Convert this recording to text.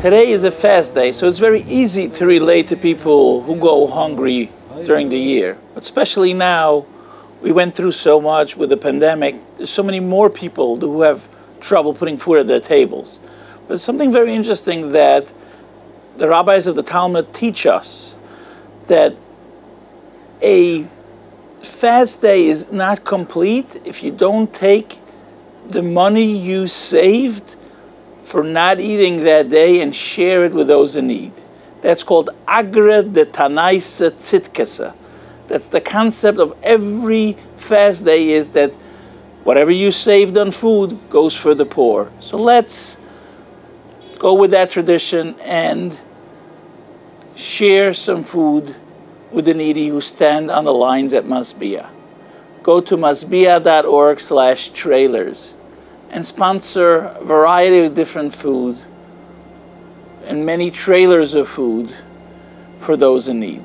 Today is a fast day, so it's very easy to relate to people who go hungry during the year. Especially now, we went through so much with the pandemic. There's so many more people who have trouble putting food at their tables. But it's something very interesting that the rabbis of the Talmud teach us that a fast day is not complete if you don't take the money you saved for not eating that day and share it with those in need. That's called agra de tanaisa tzitkasa. That's the concept of every fast day is that whatever you saved on food goes for the poor. So let's go with that tradition and share some food with the needy who stand on the lines at Masbia. Go to masbia.org slash trailers and sponsor a variety of different food and many trailers of food for those in need.